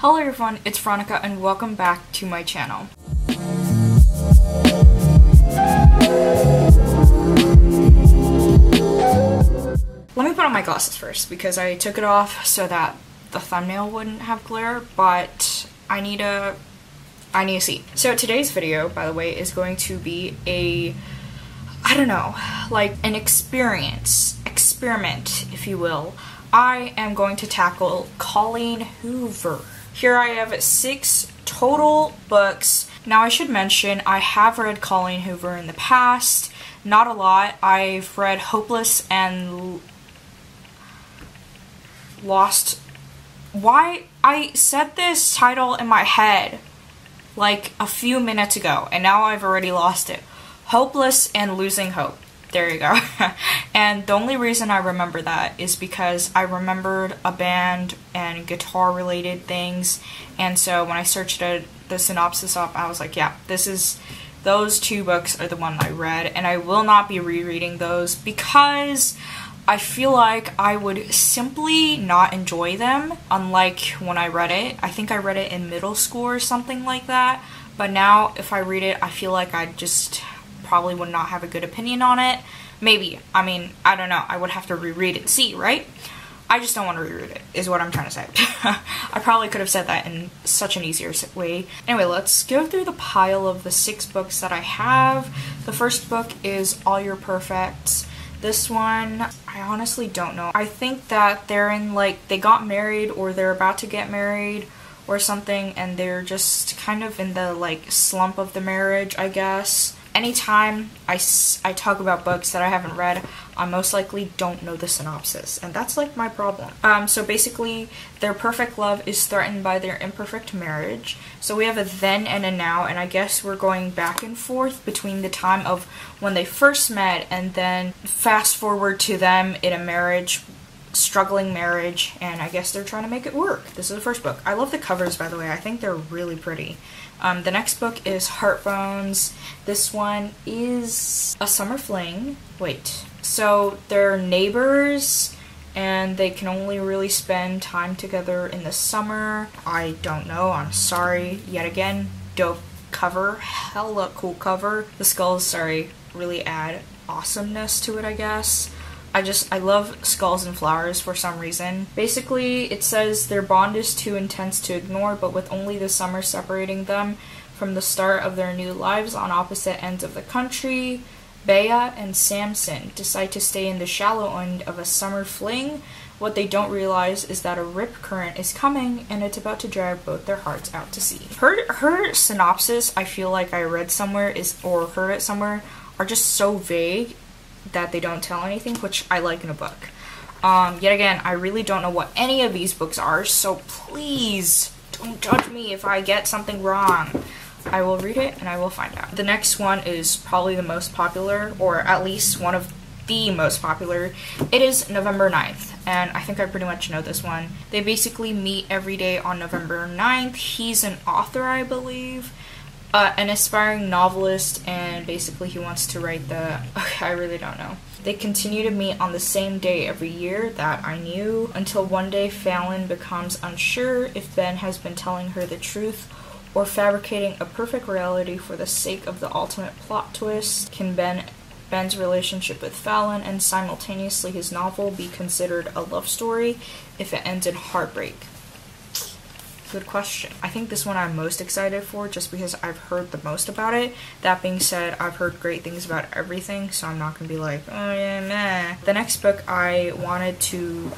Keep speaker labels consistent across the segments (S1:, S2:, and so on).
S1: Hello everyone, it's Veronica and welcome back to my channel. Let me put on my glasses first because I took it off so that the thumbnail wouldn't have glare, but I need a I need to see. So today's video, by the way, is going to be a I don't know, like an experience, experiment, if you will. I am going to tackle Colleen Hoover. Here I have six total books. Now I should mention I have read Colleen Hoover in the past. Not a lot. I've read Hopeless and Lost. Why? I said this title in my head like a few minutes ago and now I've already lost it. Hopeless and Losing Hope. There you go. and the only reason I remember that is because I remembered a band and guitar related things. And so when I searched the synopsis up, I was like, yeah, this is those two books are the one I read and I will not be rereading those because I feel like I would simply not enjoy them unlike when I read it. I think I read it in middle school or something like that. But now if I read it, I feel like I just probably would not have a good opinion on it. Maybe. I mean, I don't know. I would have to reread it and see, right? I just don't want to reread it, is what I'm trying to say. I probably could have said that in such an easier way. Anyway, let's go through the pile of the six books that I have. The first book is All Your Perfects. This one, I honestly don't know. I think that they're in like, they got married or they're about to get married or something and they're just kind of in the like slump of the marriage, I guess anytime I, I talk about books that I haven't read, I most likely don't know the synopsis, and that's like my problem. Um, so basically, their perfect love is threatened by their imperfect marriage. So we have a then and a now, and I guess we're going back and forth between the time of when they first met and then fast forward to them in a marriage struggling marriage, and I guess they're trying to make it work. This is the first book. I love the covers, by the way. I think they're really pretty. Um, the next book is Heartbones. This one is a summer fling. Wait. So they're neighbors and they can only really spend time together in the summer. I don't know. I'm sorry. Yet again, dope cover. Hella cool cover. The skulls, sorry, really add awesomeness to it, I guess. I just, I love skulls and flowers for some reason. Basically, it says their bond is too intense to ignore, but with only the summer separating them from the start of their new lives on opposite ends of the country, Beyah and Samson decide to stay in the shallow end of a summer fling. What they don't realize is that a rip current is coming and it's about to drag both their hearts out to sea. Her her synopsis, I feel like I read somewhere is or heard it somewhere, are just so vague that they don't tell anything, which I like in a book. Um, yet again, I really don't know what any of these books are, so please don't judge me if I get something wrong. I will read it and I will find out. The next one is probably the most popular, or at least one of the most popular. It is November 9th, and I think I pretty much know this one. They basically meet every day on November 9th. He's an author, I believe uh, an aspiring novelist, and basically he wants to write the. Okay, I really don't know. They continue to meet on the same day every year, that I knew, until one day Fallon becomes unsure if Ben has been telling her the truth or fabricating a perfect reality for the sake of the ultimate plot twist. Can Ben Ben's relationship with Fallon and simultaneously his novel be considered a love story if it ends in heartbreak? Good question. I think this one I'm most excited for just because I've heard the most about it. That being said, I've heard great things about everything, so I'm not gonna be like, oh yeah, meh. The next book I wanted to,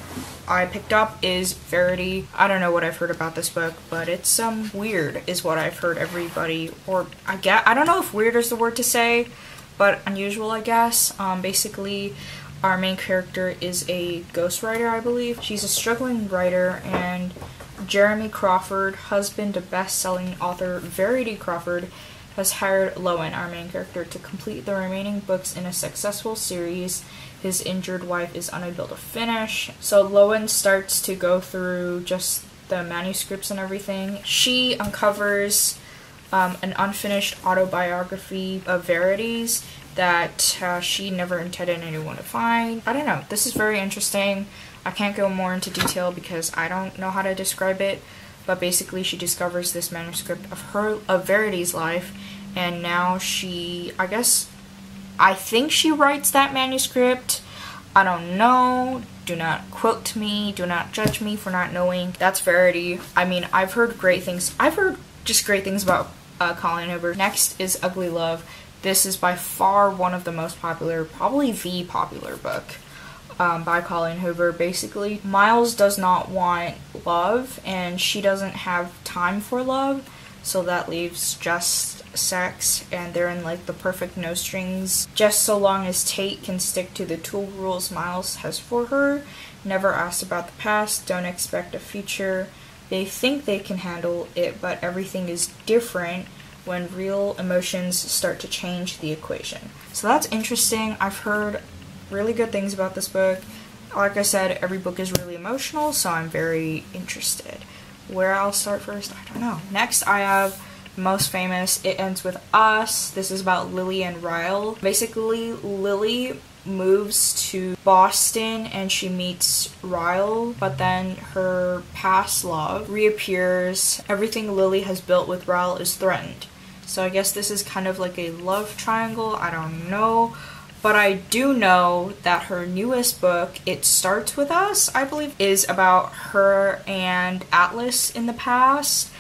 S1: I picked up is Verity. I don't know what I've heard about this book, but it's um weird is what I've heard everybody, or I get, I don't know if weird is the word to say, but unusual I guess. Um, basically, our main character is a ghostwriter, I believe. She's a struggling writer and Jeremy Crawford, husband of best-selling author Verity Crawford, has hired Lowen, our main character, to complete the remaining books in a successful series his injured wife is unable to finish. So Lowen starts to go through just the manuscripts and everything. She uncovers um, an unfinished autobiography of Verity's that uh, she never intended anyone to find. I don't know. This is very interesting. I can't go more into detail because I don't know how to describe it, but basically she discovers this manuscript of her of Verity's life and now she I guess I think she writes that manuscript. I don't know. Do not quote me. Do not judge me for not knowing. That's Verity. I mean, I've heard great things. I've heard just great things about uh, Colleen Hoover. Next is Ugly Love. This is by far one of the most popular, probably the popular book um, by Colleen Hoover. Basically, Miles does not want love and she doesn't have time for love, so that leaves just sex and they're in like the perfect no strings just so long as Tate can stick to the tool rules Miles has for her. Never ask about the past, don't expect a future. They think they can handle it, but everything is different when real emotions start to change the equation. So that's interesting. I've heard really good things about this book. Like I said, every book is really emotional, so I'm very interested. Where I'll start first, I don't know. Next, I have most famous. It ends with us. This is about Lily and Ryle. Basically, Lily moves to Boston and she meets Ryle, but then her past love reappears. Everything Lily has built with Ryle is threatened. So I guess this is kind of like a love triangle. I don't know. But I do know that her newest book, It Starts With Us, I believe, is about her and Atlas in the past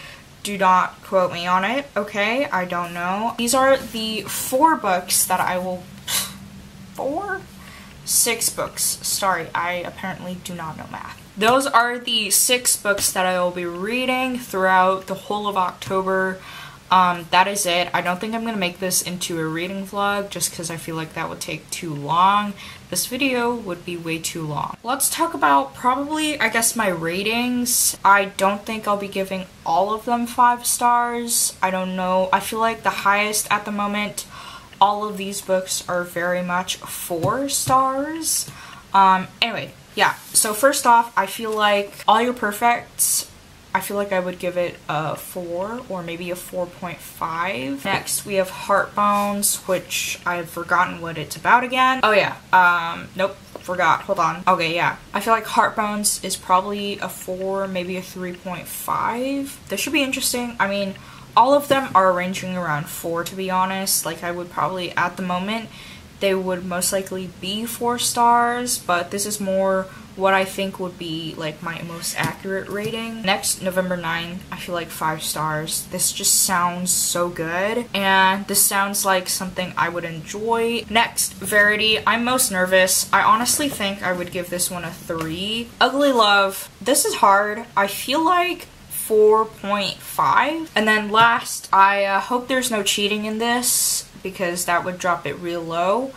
S1: do not quote me on it, okay? I don't know. These are the four books that I will... Four? Six books. Sorry, I apparently do not know math. Those are the six books that I will be reading throughout the whole of October. Um, that is it. I don't think I'm going to make this into a reading vlog just because I feel like that would take too long. This video would be way too long. Let's talk about probably, I guess, my ratings. I don't think I'll be giving all of them five stars. I don't know. I feel like the highest at the moment, all of these books are very much four stars. Um, anyway, yeah. So first off, I feel like All Your Perfects I feel like I would give it a 4 or maybe a 4.5. Next, we have Heartbones, which I've forgotten what it's about again. Oh yeah, um, nope, forgot. Hold on. Okay, yeah. I feel like Heartbones is probably a 4, maybe a 3.5. This should be interesting. I mean, all of them are ranging around 4 to be honest. Like, I would probably, at the moment, they would most likely be 4 stars, but this is more what I think would be like my most accurate rating. Next, November 9, I feel like 5 stars. This just sounds so good and this sounds like something I would enjoy. Next, Verity, I'm most nervous. I honestly think I would give this one a 3. Ugly Love, this is hard. I feel like 4.5. And then last, I uh, hope there's no cheating in this because that would drop it real low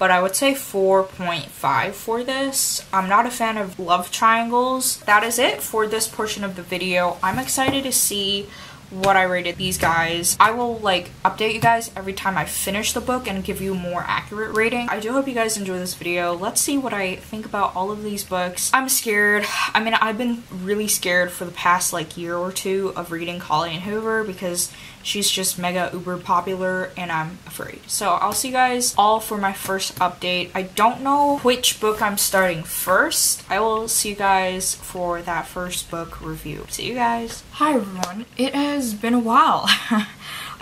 S1: but I would say 4.5 for this. I'm not a fan of love triangles. That is it for this portion of the video. I'm excited to see what I rated these guys. I will like update you guys every time I finish the book and give you a more accurate rating. I do hope you guys enjoy this video. Let's see what I think about all of these books. I'm scared. I mean, I've been really scared for the past like year or two of reading Colleen Hoover because she's just mega uber popular and I'm afraid. So I'll see you guys all for my first update. I don't know which book I'm starting first. I will see you guys for that first book review. See you guys. Hi everyone. It has been a while.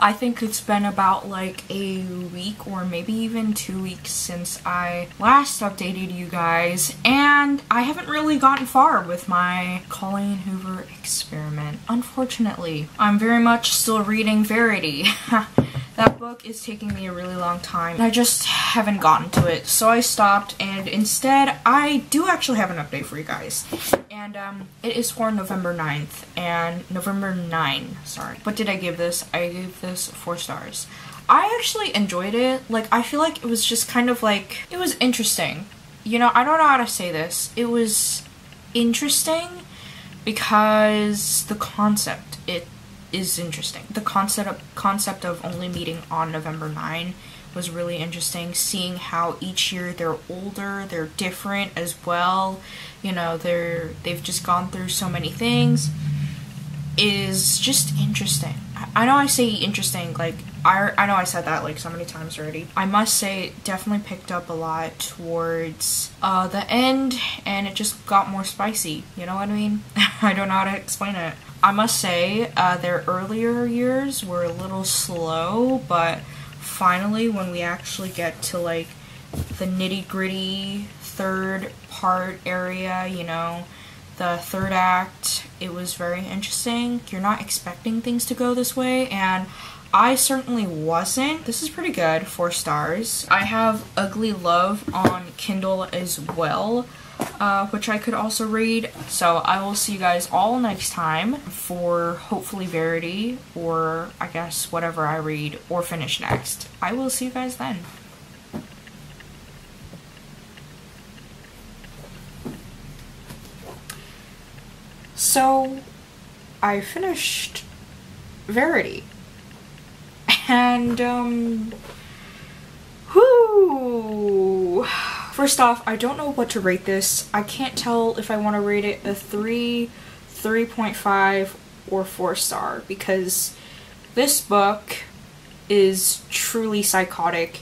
S1: I think it's been about like a week or maybe even two weeks since I last updated you guys and I haven't really gotten far with my Colleen Hoover experiment. Unfortunately, I'm very much still reading Verity. That book is taking me a really long time. I just haven't gotten to it. So I stopped and instead I do actually have an update for you guys. And um, it is for November 9th and November 9, sorry. What did I give this? I gave this 4 stars. I actually enjoyed it. Like I feel like it was just kind of like, it was interesting. You know, I don't know how to say this. It was interesting because the concept, it is interesting. The concept of, concept of only meeting on November 9 was really interesting. Seeing how each year they're older, they're different as well. You know, they're they've just gone through so many things is just interesting. I, know I say interesting, like, I, I know I said that like so many times already. I must say, it definitely picked up a lot towards uh, the end, and it just got more spicy. You know what I mean? I don't know how to explain it. I must say, uh, their earlier years were a little slow, but finally, when we actually get to like the nitty gritty third part area, you know, the third act, it was very interesting. You're not expecting things to go this way, and I certainly wasn't. This is pretty good, four stars. I have Ugly Love on Kindle as well. Uh, which I could also read. So I will see you guys all next time for hopefully Verity or I guess whatever I read or finish next. I will see you guys then. So I finished Verity. And um whoo First off, I don't know what to rate this. I can't tell if I want to rate it a 3, 3.5, or 4 star because this book is truly psychotic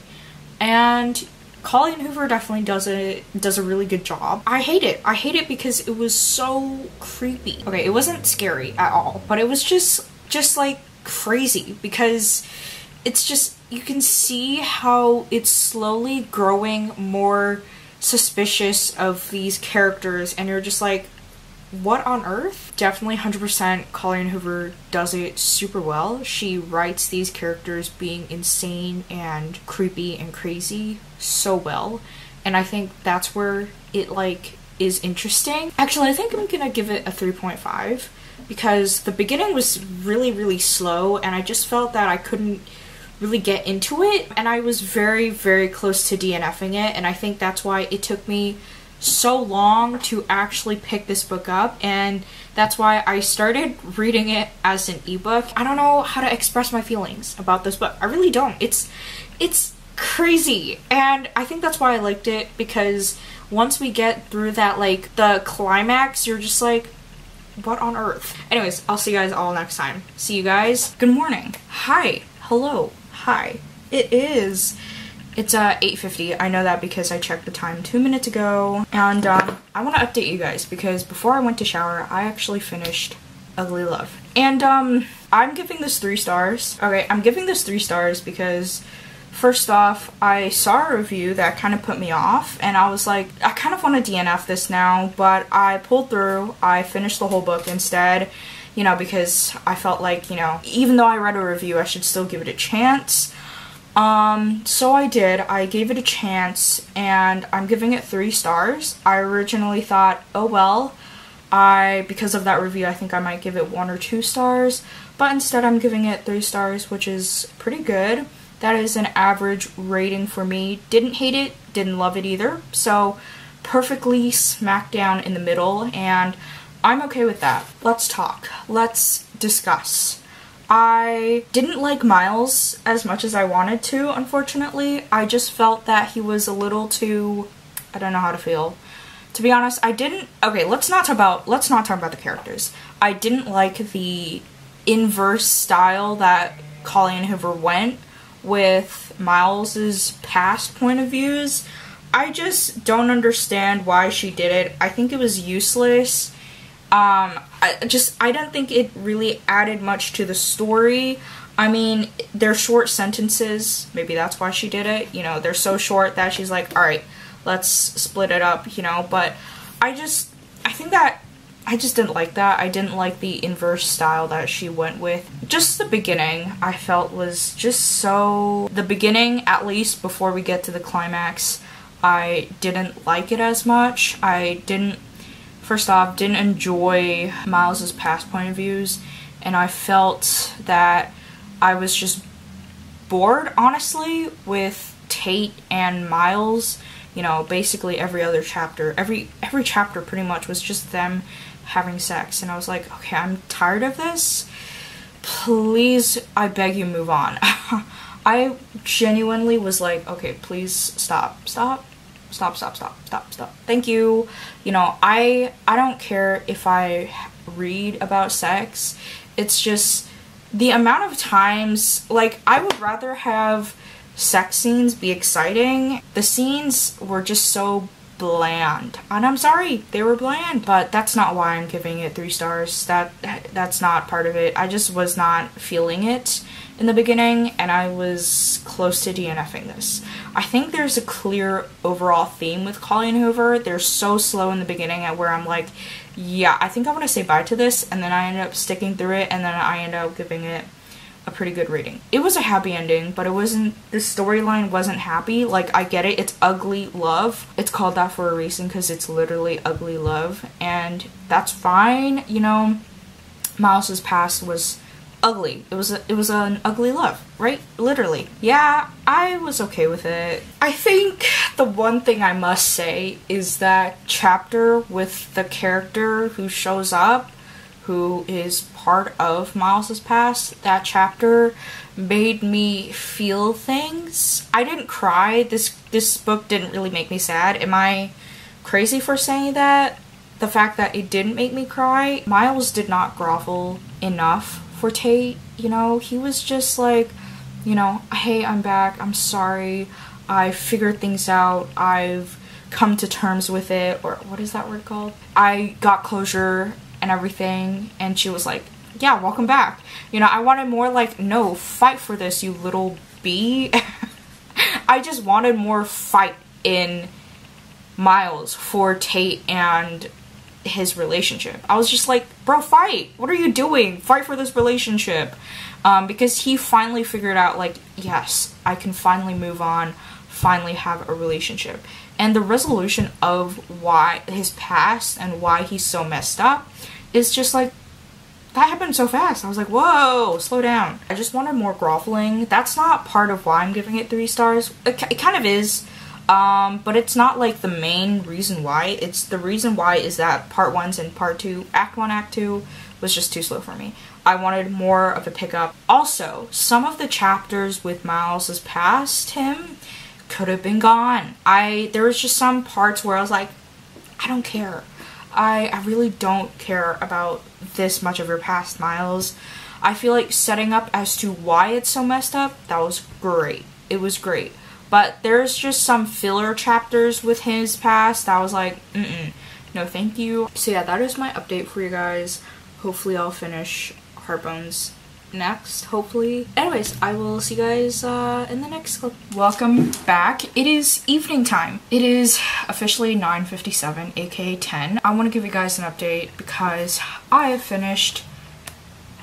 S1: and Colleen Hoover definitely does a does a really good job. I hate it. I hate it because it was so creepy. Okay, it wasn't scary at all, but it was just just like crazy because it's just you can see how it's slowly growing more suspicious of these characters and you're just like what on earth? Definitely 100% Colleen Hoover does it super well. She writes these characters being insane and creepy and crazy so well. And I think that's where it like is interesting. Actually, I think I'm gonna give it a 3.5 because the beginning was really, really slow and I just felt that I couldn't really get into it and I was very very close to DNFing it and I think that's why it took me so long to actually pick this book up and that's why I started reading it as an ebook. I don't know how to express my feelings about this book. I really don't. It's it's crazy and I think that's why I liked it because once we get through that like the climax you're just like what on earth? Anyways, I'll see you guys all next time. See you guys. Good morning. Hi. Hello hi. It is. It's uh 8.50. I know that because I checked the time two minutes ago. And um, I want to update you guys because before I went to shower, I actually finished Ugly Love. And um, I'm giving this three stars. Okay, I'm giving this three stars because first off, I saw a review that kind of put me off, and I was like, I kind of want to DNF this now, but I pulled through. I finished the whole book instead you know, because I felt like, you know, even though I read a review, I should still give it a chance. Um, so I did. I gave it a chance, and I'm giving it three stars. I originally thought, oh well, I, because of that review, I think I might give it one or two stars, but instead I'm giving it three stars, which is pretty good. That is an average rating for me. Didn't hate it, didn't love it either, so perfectly smack down in the middle, and I'm okay with that. Let's talk. Let's discuss. I didn't like Miles as much as I wanted to, unfortunately. I just felt that he was a little too I don't know how to feel. To be honest, I didn't okay, let's not talk about let's not talk about the characters. I didn't like the inverse style that Colleen Hoover went with Miles's past point of views. I just don't understand why she did it. I think it was useless um, I just I don't think it really added much to the story. I mean, they're short sentences. Maybe that's why she did it. You know, they're so short that she's like, all right, let's split it up. You know, but I just I think that I just didn't like that. I didn't like the inverse style that she went with. Just the beginning, I felt was just so. The beginning, at least before we get to the climax, I didn't like it as much. I didn't first off, didn't enjoy Miles's past point of views, and I felt that I was just bored, honestly, with Tate and Miles. You know, basically every other chapter, every every chapter pretty much was just them having sex, and I was like, okay, I'm tired of this. Please, I beg you, move on. I genuinely was like, okay, please stop, stop, stop stop stop stop stop thank you you know i i don't care if i read about sex it's just the amount of times, like, I would rather have sex scenes be exciting. The scenes were just so bland. And I'm sorry, they were bland, but that's not why I'm giving it 3 stars. That that's not part of it. I just was not feeling it in the beginning and I was close to DNFing this. I think there's a clear overall theme with Colleen Hoover. They're so slow in the beginning at where I'm like, yeah, I think I want to say bye to this and then I end up sticking through it and then I end up giving it a pretty good rating. It was a happy ending, but it wasn't, the storyline wasn't happy. Like, I get it, it's ugly love. It's called that for a reason because it's literally ugly love, and that's fine. You know, Miles's past was ugly. It was a, it was an ugly love, right? Literally. Yeah, I was okay with it. I think the one thing I must say is that chapter with the character who shows up who is part of Miles's past, that chapter made me feel things. I didn't cry. This this book didn't really make me sad. Am I crazy for saying that? The fact that it didn't make me cry, Miles did not grovel enough for Tate, you know, he was just like, you know, hey, I'm back, I'm sorry, I figured things out, I've come to terms with it, or what is that word called? I got closure and everything, and she was like, yeah, welcome back. You know, I wanted more like, no, fight for this, you little bee. I just wanted more fight in Miles for Tate and his relationship. I was just like, bro, fight. What are you doing? Fight for this relationship. Um, because he finally figured out, like, yes, I can finally move on, finally have a relationship. And the resolution of why his past and why he's so messed up is just like, that happened so fast. I was like, whoa, slow down. I just wanted more groveling. That's not part of why I'm giving it three stars. It, it kind of is um, but it's not like the main reason why. It's the reason why is that part one's and part two, act one, act two was just too slow for me. I wanted more of a pickup. Also, some of the chapters with Miles's past him could have been gone. I there was just some parts where I was like, I don't care. I I really don't care about this much of your past, Miles. I feel like setting up as to why it's so messed up, that was great. It was great. But there's just some filler chapters with his past I was like, mm-mm, no thank you. So yeah, that is my update for you guys. Hopefully I'll finish Heartbones next, hopefully. Anyways, I will see you guys uh, in the next clip. Welcome back. It is evening time. It is officially 9.57, aka 10. I want to give you guys an update because I have finished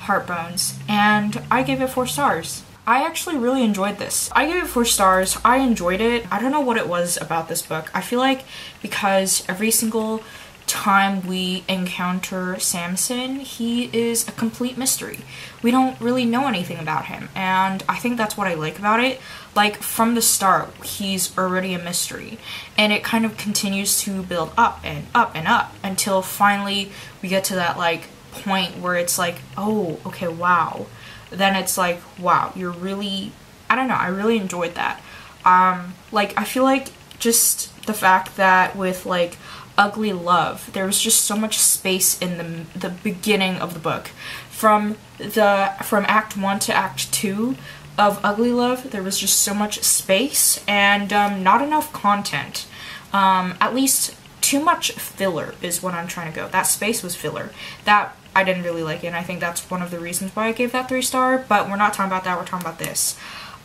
S1: Heartbones and I gave it 4 stars. I actually really enjoyed this. I gave it four stars. I enjoyed it. I don't know what it was about this book. I feel like because every single time we encounter Samson, he is a complete mystery. We don't really know anything about him, and I think that's what I like about it. Like, from the start, he's already a mystery, and it kind of continues to build up and up and up until finally we get to that, like, point where it's like, oh, okay, wow then it's like, wow, you're really, I don't know, I really enjoyed that. Um, like, I feel like just the fact that with like Ugly Love, there was just so much space in the, the beginning of the book. From the, from Act 1 to Act 2 of Ugly Love, there was just so much space and um, not enough content. Um, at least too much filler is what I'm trying to go. That space was filler. That I didn't really like it, and I think that's one of the reasons why I gave that three star, but we're not talking about that, we're talking about this.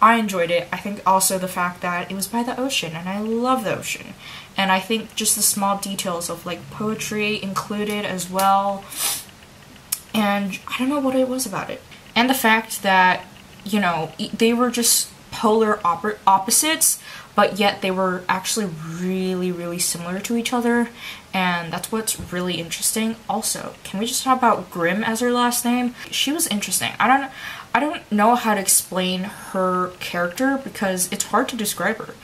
S1: I enjoyed it. I think also the fact that it was by the ocean, and I love the ocean. And I think just the small details of like poetry included as well. And I don't know what it was about it. And the fact that, you know, they were just polar op opposites, but yet they were actually really, really similar to each other, and that's what's really interesting. Also, can we just talk about Grim as her last name? She was interesting. I don't, I don't know how to explain her character because it's hard to describe her.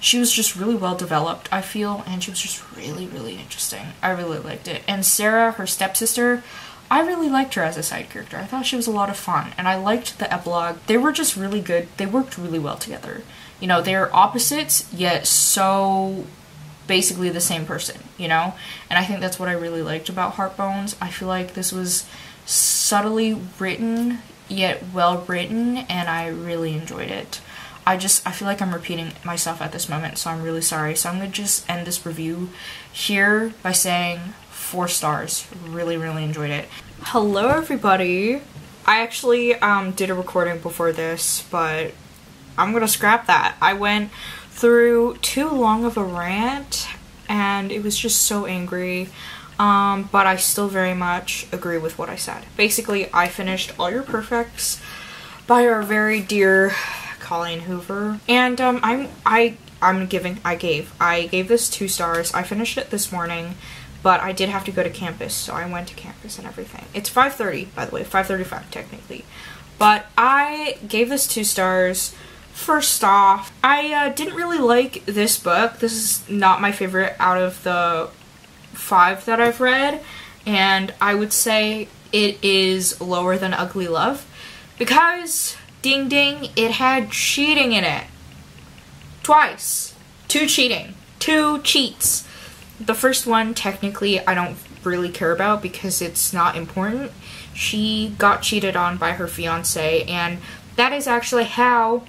S1: She was just really well developed, I feel, and she was just really, really interesting. I really liked it. And Sarah, her stepsister, I really liked her as a side character. I thought she was a lot of fun, and I liked the epilogue. They were just really good. They worked really well together. You know, they're opposites, yet so basically the same person, you know? And I think that's what I really liked about Heartbones. I feel like this was subtly written yet well written, and I really enjoyed it. I just, I feel like I'm repeating myself at this moment, so I'm really sorry. So I'm gonna just end this review here by saying four stars. Really, really enjoyed it. Hello, everybody. I actually um, did a recording before this, but I'm gonna scrap that. I went through too long of a rant, and it was just so angry. Um, but I still very much agree with what I said. Basically, I finished All Your Perfects by our very dear Colleen Hoover, and um, I'm I I'm giving I gave I gave this two stars. I finished it this morning, but I did have to go to campus, so I went to campus and everything. It's 5:30, by the way, 5:35 technically, but I gave this two stars. First off, I uh, didn't really like this book. This is not my favorite out of the five that I've read, and I would say it is lower than Ugly Love because, ding ding, it had cheating in it. Twice. Two cheating. Two cheats. The first one, technically, I don't really care about because it's not important. She got cheated on by her fiance, and that is actually how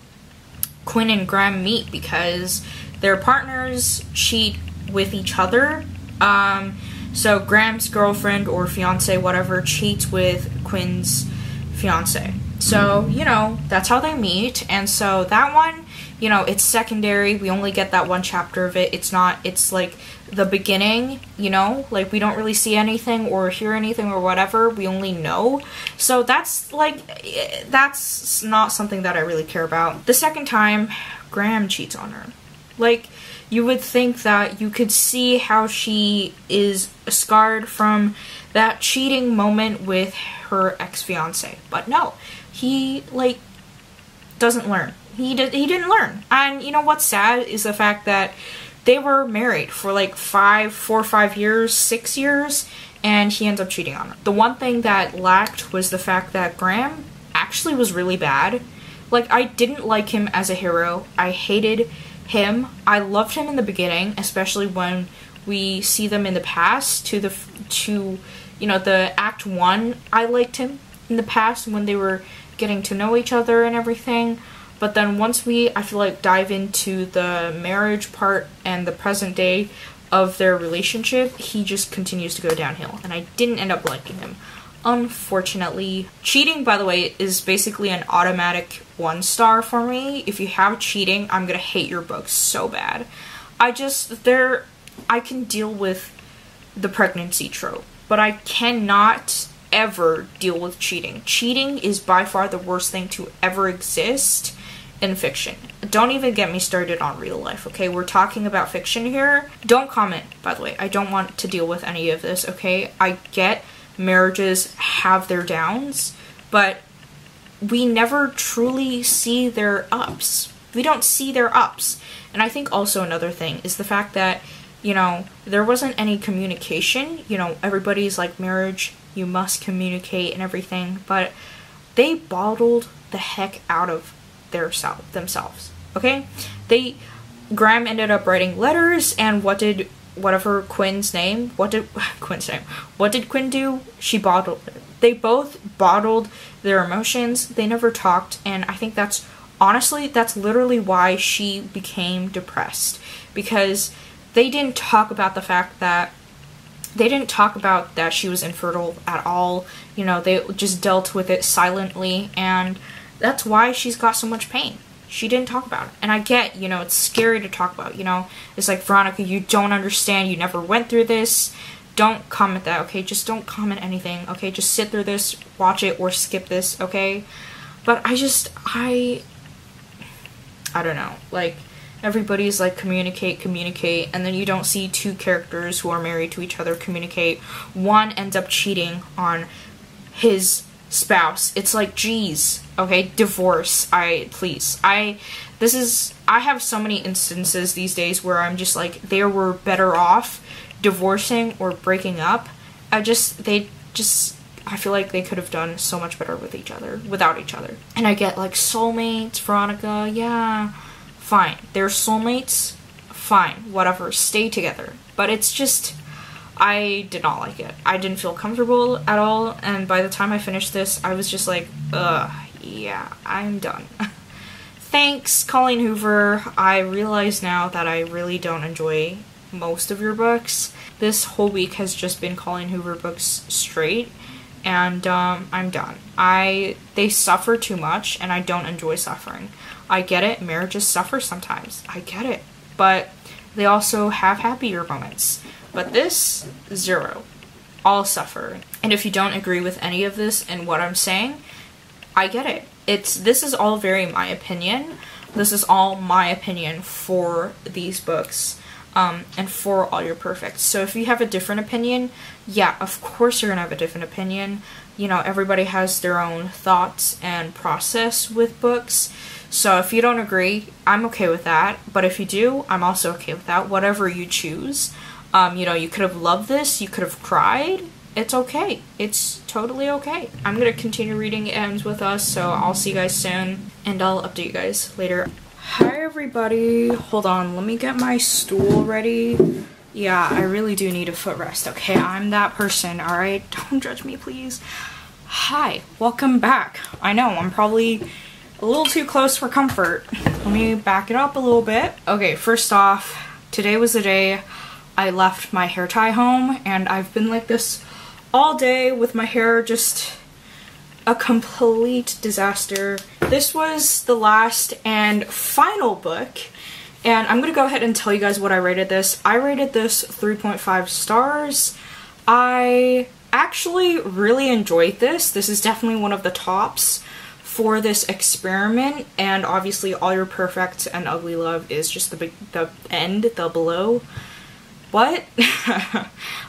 S1: Quinn and Graham meet because their partners cheat with each other um, so Graham's girlfriend or fiance, whatever, cheats with Quinn's fiance. So, you know, that's how they meet. And so that one, you know, it's secondary. We only get that one chapter of it. It's not, it's like the beginning, you know, like we don't really see anything or hear anything or whatever. We only know. So that's like, that's not something that I really care about. The second time, Graham cheats on her. Like, you would think that you could see how she is scarred from that cheating moment with her ex-fiance. But no, he like doesn't learn. He did he didn't learn. And you know what's sad is the fact that they were married for like five, four five years, six years, and he ends up cheating on her. The one thing that lacked was the fact that Graham actually was really bad. Like I didn't like him as a hero. I hated him. I loved him in the beginning, especially when we see them in the past to the to you know the act 1. I liked him in the past when they were getting to know each other and everything. But then once we I feel like dive into the marriage part and the present day of their relationship, he just continues to go downhill and I didn't end up liking him unfortunately. Cheating, by the way, is basically an automatic one star for me. If you have cheating, I'm gonna hate your book so bad. I just, there, I can deal with the pregnancy trope, but I cannot ever deal with cheating. Cheating is by far the worst thing to ever exist in fiction. Don't even get me started on real life, okay? We're talking about fiction here. Don't comment, by the way. I don't want to deal with any of this, okay? I get marriages have their downs, but we never truly see their ups. We don't see their ups. And I think also another thing is the fact that, you know, there wasn't any communication. You know, everybody's like, marriage, you must communicate and everything, but they bottled the heck out of their self themselves. Okay? They Graham ended up writing letters and what did whatever Quinn's name. What did Quinn's name? What did Quinn do? She bottled. They both bottled their emotions. They never talked, and I think that's honestly that's literally why she became depressed because they didn't talk about the fact that they didn't talk about that she was infertile at all. You know, they just dealt with it silently, and that's why she's got so much pain she didn't talk about it. And I get, you know, it's scary to talk about, you know. It's like, Veronica, you don't understand. You never went through this. Don't comment that, okay? Just don't comment anything, okay? Just sit through this, watch it, or skip this, okay? But I just, I, I don't know. Like, everybody's like, communicate, communicate, and then you don't see two characters who are married to each other communicate. One ends up cheating on his spouse. It's like, geez, okay, divorce. I please. I this is I have so many instances these days where I'm just like they were better off divorcing or breaking up. I just they just I feel like they could have done so much better with each other without each other. And I get like soulmates, Veronica, yeah, fine. They're soulmates, fine, whatever, stay together. But it's just I did not like it. I didn't feel comfortable at all, and by the time I finished this, I was just like, ugh, yeah, I'm done. Thanks, Colleen Hoover. I realize now that I really don't enjoy most of your books. This whole week has just been Colleen Hoover books straight, and um, I'm done. I they suffer too much, and I don't enjoy suffering. I get it. Marriages suffer sometimes. I get it, but they also have happier moments. But this zero, all suffer. And if you don't agree with any of this and what I'm saying, I get it. It's this is all very my opinion. This is all my opinion for these books. Um, and for all your perfects. So if you have a different opinion, yeah, of course you're gonna have a different opinion. You know, everybody has their own thoughts and process with books. So if you don't agree, I'm okay with that. But if you do, I'm also okay with that. Whatever you choose. Um, you know, you could have loved this, you could have cried. It's okay. It's totally okay. I'm gonna continue reading Ends with Us, so I'll see you guys soon, and I'll update you guys later. Hi everybody. Hold on, let me get my stool ready. Yeah, I really do need a footrest, okay? I'm that person, alright? Don't judge me, please. Hi, welcome back. I know, I'm probably a little too close for comfort. Let me back it up a little bit. Okay, first off, today was the day I left my hair tie home and I've been like this all day with my hair just a complete disaster. This was the last and final book and I'm gonna go ahead and tell you guys what I rated this. I rated this 3.5 stars. I actually really enjoyed this. This is definitely one of the tops for this experiment and obviously all your perfect and ugly love is just the big the end the below but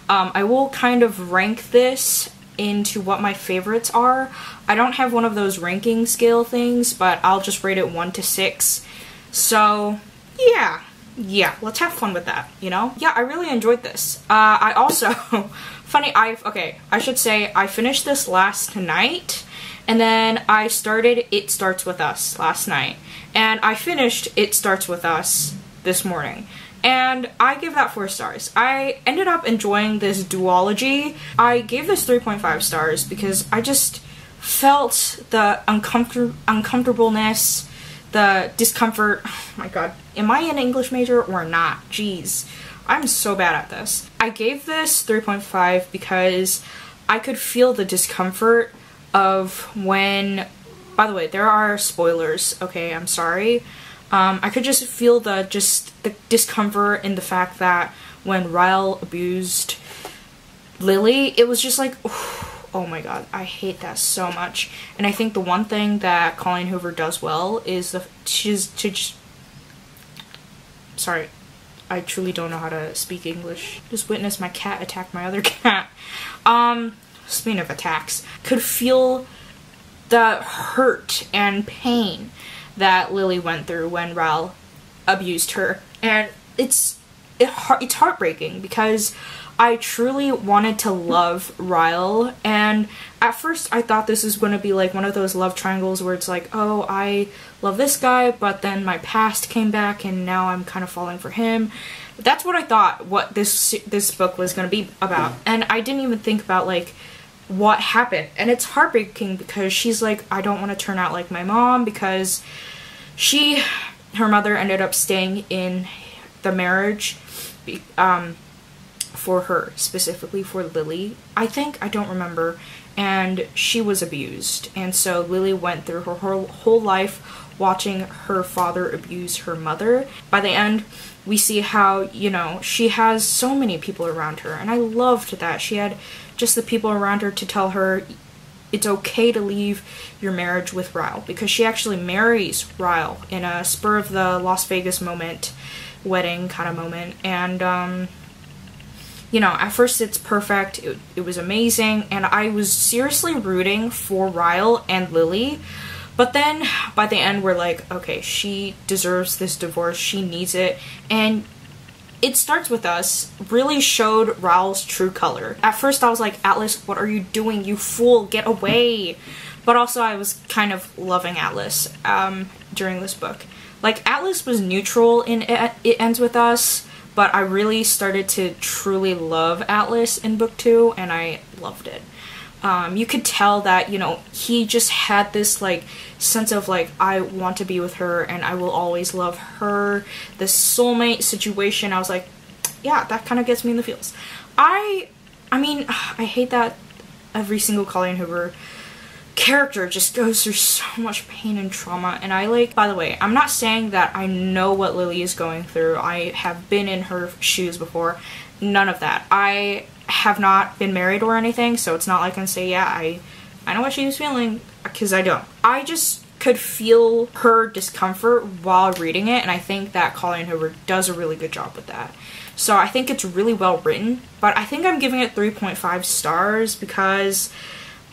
S1: um, I will kind of rank this into what my favorites are. I don't have one of those ranking scale things but I'll just rate it 1 to 6 so yeah. Yeah let's have fun with that you know? Yeah I really enjoyed this. Uh, I also funny I okay I should say I finished this last night and then I started It Starts With Us last night. And I finished It Starts With Us this morning. And I give that 4 stars. I ended up enjoying this duology. I gave this 3.5 stars because I just felt the uncomfort uncomfortableness, the discomfort. Oh my god. Am I an English major or not? Jeez. I'm so bad at this. I gave this 3.5 because I could feel the discomfort of when by the way there are spoilers okay i'm sorry um, i could just feel the just the discomfort in the fact that when ryle abused lily it was just like oh my god i hate that so much. And i think the one thing that colleen hoover does well is the she's to just sorry i truly don't know how to speak english. Just witness my cat attack my other cat. Um speaking of attacks, could feel the hurt and pain that Lily went through when Ryle abused her. And it's it, it's heartbreaking because I truly wanted to love Ryle and at first I thought this was going to be like one of those love triangles where it's like, oh, I love this guy, but then my past came back and now I'm kind of falling for him. That's what I thought what this this book was going to be about. And I didn't even think about like what happened. And it's heartbreaking because she's like, I don't want to turn out like my mom because she, her mother ended up staying in the marriage um, for her, specifically for Lily. I think, I don't remember. And she was abused. And so Lily went through her whole, whole life watching her father abuse her mother. By the end, we see how, you know, she has so many people around her. And I loved that. She had just the people around her to tell her it's okay to leave your marriage with Ryle because she actually marries Ryle in a spur of the Las Vegas moment, wedding kind of moment. And, um, you know, at first it's perfect, it, it was amazing, and I was seriously rooting for Ryle and Lily. But then by the end, we're like, okay, she deserves this divorce, she needs it, and it starts with us really showed Ryle's true color. At first I was like, Atlas, what are you doing? You fool, get away. But also I was kind of loving Atlas um, during this book. Like Atlas was neutral in It, it Ends With Us, but I really started to truly love Atlas in book two, and I loved it. Um, you could tell that you know he just had this like sense of like I want to be with her and I will always love her. This soulmate situation. I was like, yeah, that kind of gets me in the feels. I, I mean, I hate that every single Colleen Hoover character just goes through so much pain and trauma and I like by the way I'm not saying that I know what Lily is going through I have been in her shoes before none of that I have not been married or anything so it's not like I can say yeah I I know what she was feeling because I don't. I just could feel her discomfort while reading it and I think that Colleen Hoover does a really good job with that. So I think it's really well written but I think I'm giving it 3.5 stars because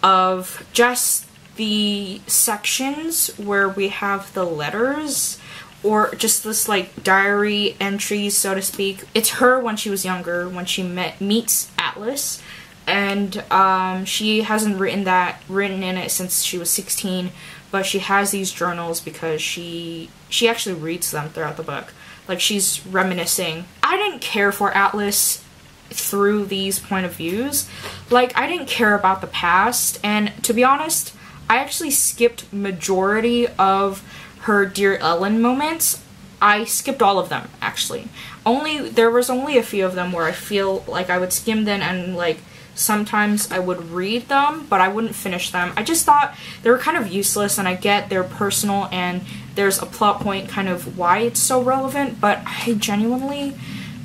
S1: of just the sections where we have the letters or just this like diary entries so to speak. It's her when she was younger when she met meets atlas and um, she hasn't written that written in it since she was 16 but she has these journals because she she actually reads them throughout the book like she's reminiscing i didn't care for atlas through these point of views. Like I didn't care about the past and to be honest, I actually skipped majority of her Dear Ellen moments. I skipped all of them actually. Only there was only a few of them where I feel like I would skim them and like sometimes I would read them, but I wouldn't finish them. I just thought they were kind of useless and I get they're personal and there's a plot point kind of why it's so relevant, but I genuinely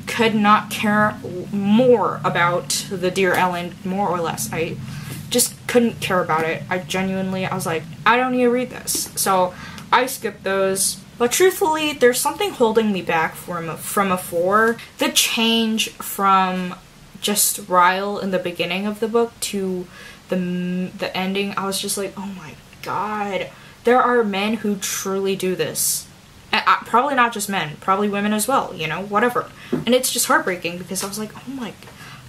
S1: could not care more about the Dear Ellen, more or less. I just couldn't care about it. I genuinely, I was like, I don't need to read this. So I skipped those. But truthfully, there's something holding me back from from a four. The change from just Ryle in the beginning of the book to the the ending, I was just like, oh my god, there are men who truly do this uh, probably not just men, probably women as well, you know, whatever. And it's just heartbreaking because I was like, oh my,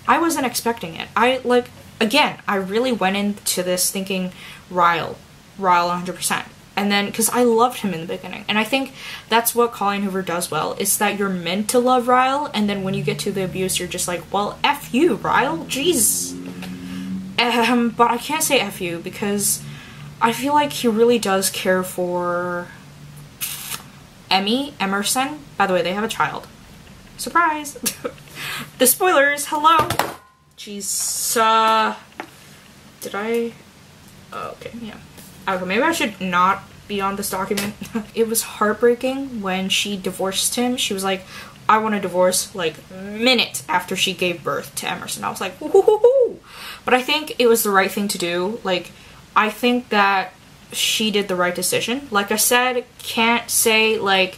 S1: I wasn't expecting it. I, like, again, I really went into this thinking Ryle, Ryle 100%. And then, because I loved him in the beginning. And I think that's what Colleen Hoover does well, is that you're meant to love Ryle, and then when you get to the abuse, you're just like, well, F you, Ryle, jeez. Um, but I can't say F you because I feel like he really does care for Emmy Emerson. By the way, they have a child. Surprise! the spoilers, hello! Jeez, uh... Did I... Oh, okay, yeah. Okay, maybe I should not be on this document. it was heartbreaking when she divorced him. She was like, I want a divorce, like, minute after she gave birth to Emerson. I was like, But I think it was the right thing to do. Like, I think that she did the right decision. Like I said, can't say like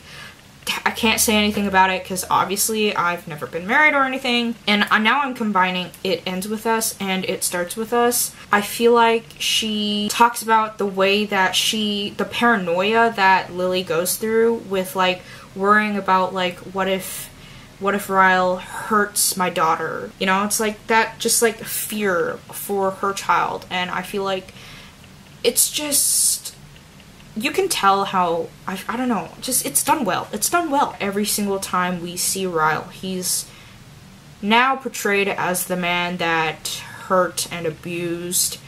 S1: I can't say anything about it because obviously I've never been married or anything. And now I'm combining It Ends With Us and It Starts With Us. I feel like she talks about the way that she, the paranoia that Lily goes through with like worrying about like what if what if Ryle hurts my daughter? You know, it's like that just like fear for her child. And I feel like it's just you can tell how I, I don't know just it's done well. It's done well every single time we see Ryle. He's now portrayed as the man that hurt and abused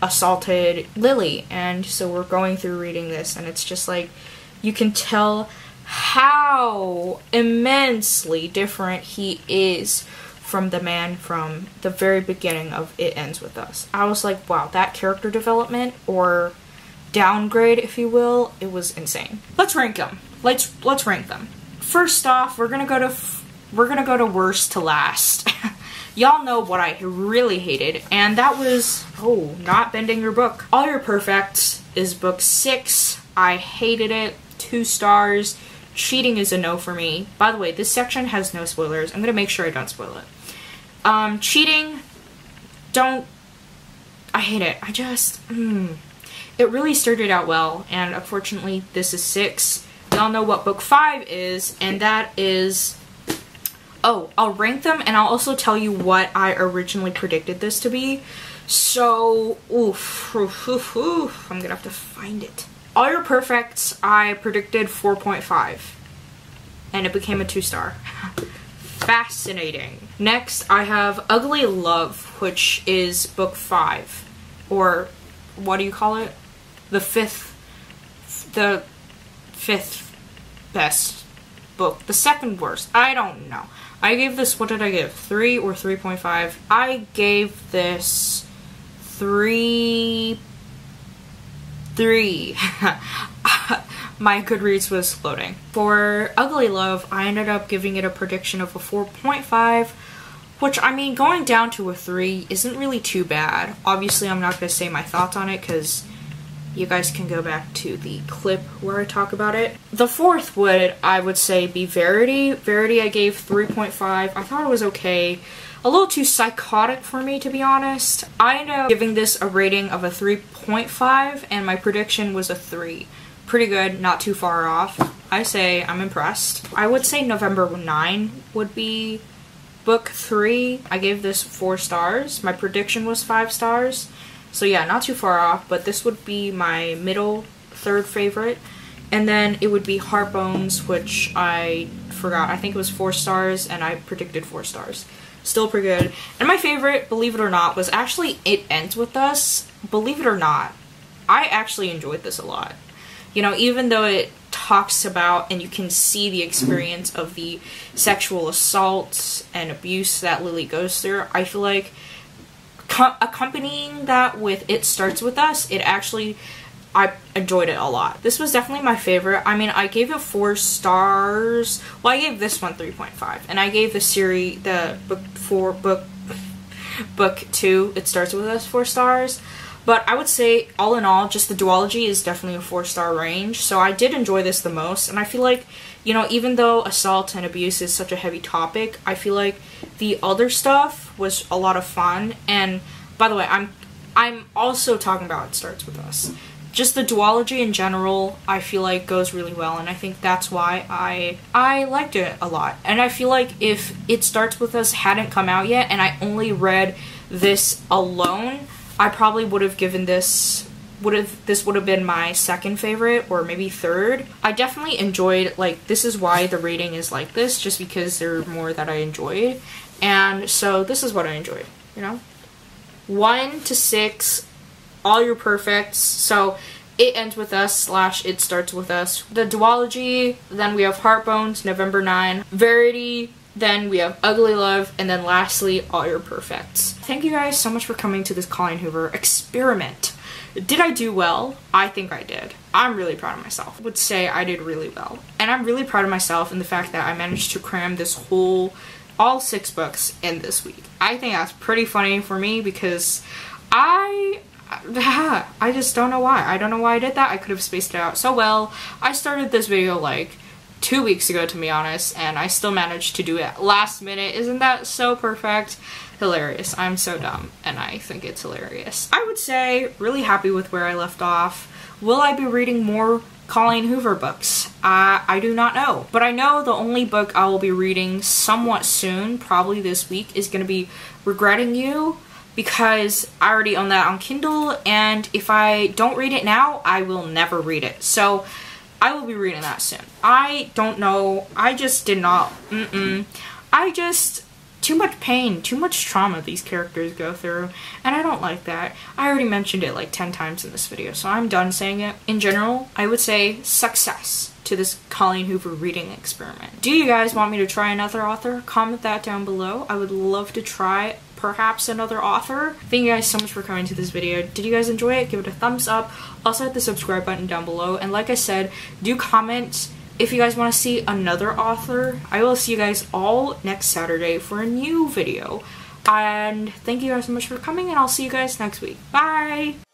S1: assaulted Lily. And so we're going through reading this and it's just like you can tell how immensely different he is from the man from the very beginning of It Ends With Us. I was like, wow, that character development or downgrade, if you will, it was insane. Let's rank them. Let's let's rank them. First off, we're gonna go to we're gonna go to worst to last. Y'all know what I really hated, and that was oh, not bending your book. All Your Perfects is book six. I hated it. Two stars. Cheating is a no for me. By the way, this section has no spoilers. I'm gonna make sure I don't spoil it. Um, cheating, don't, I hate it. I just, mm, it really started out well, and unfortunately this is six. Y'all know what book five is, and that is, oh, I'll rank them, and I'll also tell you what I originally predicted this to be. So, oof, oof, oof, oof, I'm gonna have to find it. All Your Perfects, I predicted 4.5, and it became a two star. fascinating. Next, I have Ugly Love, which is book five, or what do you call it? The fifth, the fifth best book. The second worst. I don't know. I gave this, what did I give? 3 or 3.5? I gave this 3. 3. My Goodreads was loading. For Ugly Love, I ended up giving it a prediction of a 4.5, which, I mean, going down to a 3 isn't really too bad. Obviously, I'm not going to say my thoughts on it because you guys can go back to the clip where I talk about it. The fourth would, I would say, be Verity. Verity I gave 3.5. I thought it was okay. A little too psychotic for me, to be honest. I up giving this a rating of a 3.5, and my prediction was a 3. Pretty good, not too far off. I say I'm impressed. I would say November 9 would be book 3. I gave this 4 stars. My prediction was 5 stars. So yeah, not too far off, but this would be my middle third favorite. And then it would be Heartbones, which I forgot. I think it was four stars, and I predicted four stars. Still pretty good. And my favorite, believe it or not, was actually It Ends With Us. Believe it or not, I actually enjoyed this a lot. You know, even though it talks about and you can see the experience of the sexual assault and abuse that Lily goes through, I feel like accompanying that with It Starts With Us, it actually, I enjoyed it a lot. This was definitely my favorite. I mean, I gave it four stars. Well, I gave this one 3.5. And I gave the series, the book four, book, book two, It Starts With Us, four stars. But I would say, all in all, just the duology is definitely a four star range. So I did enjoy this the most. And I feel like, you know, even though assault and abuse is such a heavy topic, I feel like the other stuff was a lot of fun. And by the way, I'm I'm also talking about It Starts With Us. Just the duology in general, I feel like goes really well, and I think that's why I I liked it a lot. And I feel like if It Starts With Us hadn't come out yet, and I only read this alone, I probably would have given this would have this would have been my second favorite or maybe third. I definitely enjoyed like this is why the rating is like this just because there are more that I enjoyed. And so this is what I enjoyed, you know? 1 to 6 all your perfects. So it ends with us slash it starts with us. The duology, then we have Heartbones, November 9, Verity, then we have Ugly Love, and then lastly, All Your Perfects. Thank you guys so much for coming to this Colleen Hoover experiment. Did I do well? I think I did. I'm really proud of myself. I would say I did really well. And I'm really proud of myself in the fact that I managed to cram this whole, all six books in this week. I think that's pretty funny for me because I I just don't know why. I don't know why I did that. I could have spaced it out so well. I started this video like two weeks ago to be honest and I still managed to do it last minute. Isn't that so perfect? Hilarious. I'm so dumb and I think it's hilarious. I would say really happy with where I left off. Will I be reading more Colleen Hoover books? Uh, I do not know. But I know the only book I will be reading somewhat soon, probably this week, is going to be Regretting You because I already own that on Kindle and if I don't read it now, I will never read it. So I will be reading that soon. I don't know. I just did not. Mm-mm. I just too much pain, too much trauma these characters go through, and I don't like that. I already mentioned it like 10 times in this video, so I'm done saying it. In general, I would say success to this Colleen Hoover reading experiment. Do you guys want me to try another author? Comment that down below. I would love to try perhaps another author. Thank you guys so much for coming to this video. Did you guys enjoy it? Give it a thumbs up. Also hit the subscribe button down below. And like I said, do comment if you guys want to see another author. I will see you guys all next Saturday for a new video. And thank you guys so much for coming and I'll see you guys next week. Bye!